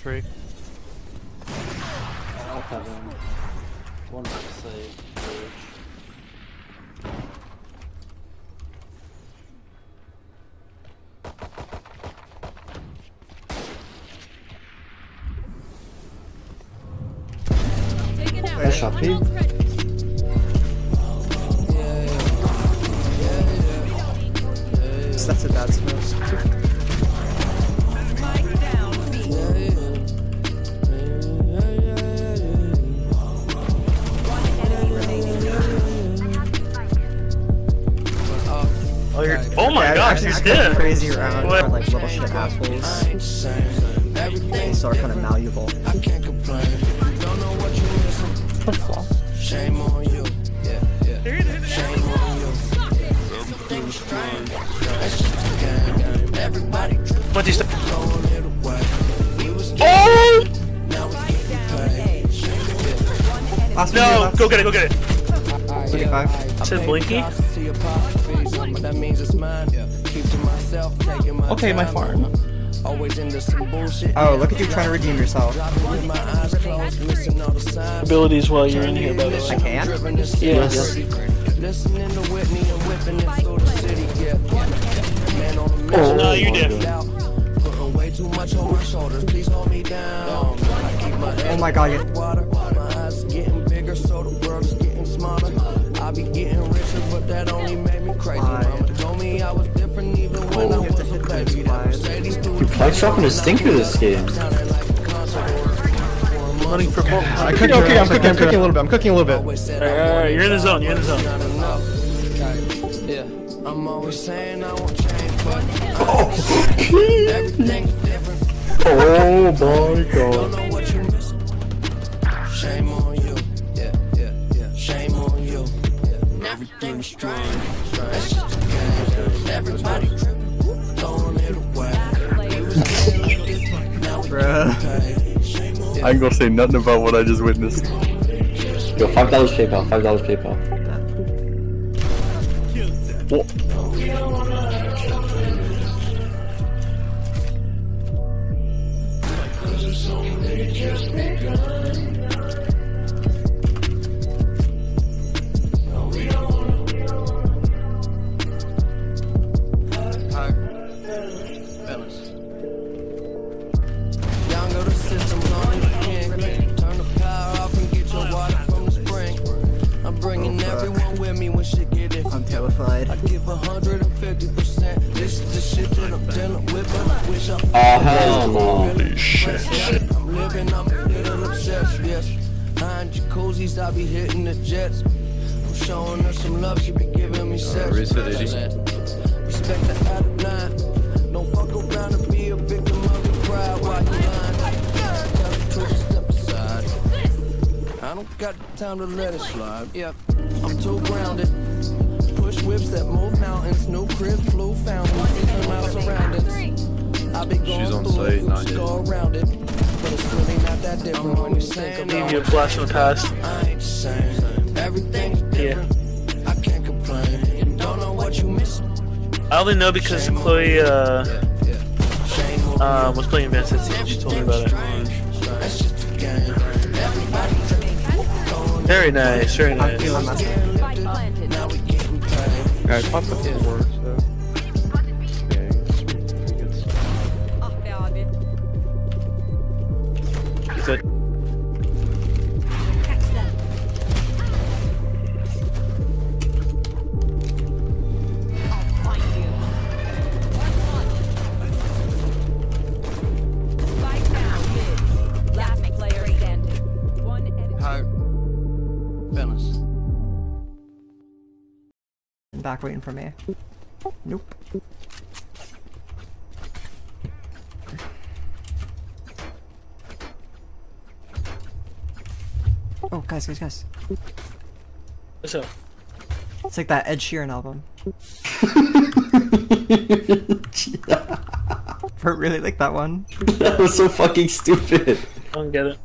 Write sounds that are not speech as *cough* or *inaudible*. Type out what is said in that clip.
freak. I'll have him. One to save. Hey, Shafi. That's a bad smoke. Oh, my Yeah, gosh, I- you're I dead. kinda crazy around What? for like little shit assholes. They still are kind of malleable. Shame on you. Yeah, yeah. Shame on you. Everybody What these? throwing it away. We was Oh now we. Last no! Go get it! Go get it! 25. Said Blinky. That means it's mine. Keep to myself, taking my Okay, my farm. Always into some bullshit. Oh, look at you trying to redeem yourself. My eyes closed, missing all the signs. Abilities while you're in here, by the I can? Driven this. Yes. Listening to Whitney and whipping it through the city. Yeah. Man on a oh, mission. No, you're dead. Out. Putting way too much on my shoulders. Please hold me down. I keep my oh head Oh my god, yeah. water. My eyes getting bigger, so the world is getting smaller. I be getting richer, but that only made me crazy. Dropping a stinker this game. Sounded like a concert or a Running for bolt. I'm cooking, okay, I'm cooking, I'm cooking a little bit. I'm cooking a little bit. Alright, I alright, you're in the zone, you're in the zone. not enough. Okay, Yeah, I'm always saying I won't change, but everything's different. Oh my god. know what you miss. Shame on you. Yeah, yeah, yeah. Shame on you. Yeah. Everything's strange. That's just a game. Everybody tripping, throwing it away. We was getting now we Bruh. getting paid. I ain't gonna say nothing about what I just witnessed. Yo, five dollars PayPal. Five dollars PayPal. Young I'm everyone with me when shit get it. I'm terrified. I give 150%. This is the shit that I'm dealing with, but I wish I Oh hell no. Holy shit. I'm living, I'm a little obsessed, yes. Behind jacuzzis, I be hitting the jets. I'm showing her some love, she be giving me uh, sex. Respect the out I don't got time to let it slide. Yeah, I'm too grounded. Push whips that move mountains. New crib, blue fountains. Different mouth surroundings. I be going She's on through site, it, not hoops yet. go around it. But it's really not that different when you think Give about you a it. blast from the past. I ain't the same. Everything's different. I can't complain. Don't know what you miss. I only know because Chloe uh, Shame on uh, was playing Advanced City. She told me about it. Very nice, very I'm nice. feeling myself. now we getting paid. Guys, pop the four, so. Okay, pretty good stuff. Ach, der Back waiting for me. Nope. Oh, guys, guys, guys. what's up? It's like that Ed Sheeran album. *laughs* I really like that one. That was so fucking stupid. I don't get it.